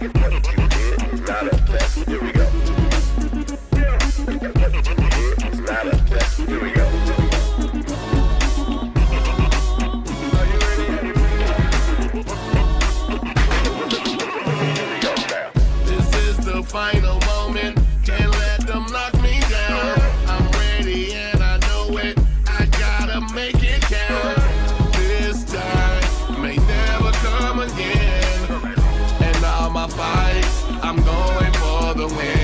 Nada. Here we go. fights. I'm going for the win.